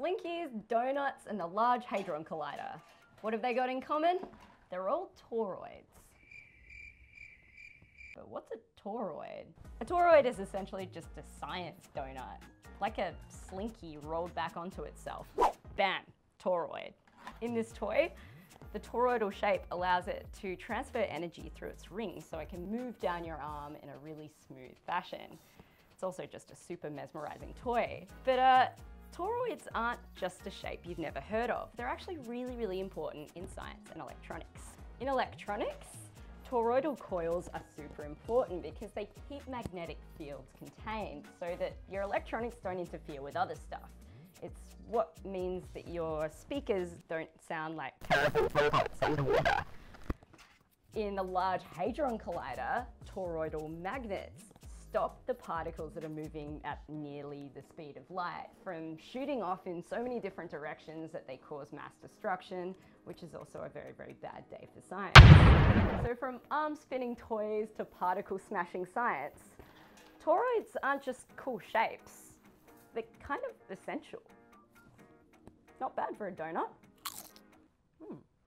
Slinkies, donuts, and the Large Hadron Collider. What have they got in common? They're all toroids. But what's a toroid? A toroid is essentially just a science donut, like a slinky rolled back onto itself. Bam, toroid. In this toy, the toroidal shape allows it to transfer energy through its rings so it can move down your arm in a really smooth fashion. It's also just a super mesmerizing toy. But uh, toroids aren't just a shape you've never heard of. They're actually really, really important in science and electronics. In electronics, toroidal coils are super important because they keep magnetic fields contained so that your electronics don't interfere with other stuff. It's what means that your speakers don't sound like robots. In the Large Hadron Collider, toroidal magnets stop the particles that are moving at nearly the speed of light from shooting off in so many different directions that they cause mass destruction, which is also a very, very bad day for science. So from arm spinning toys to particle smashing science, toroids aren't just cool shapes, they're kind of essential. Not bad for a donut. Hmm.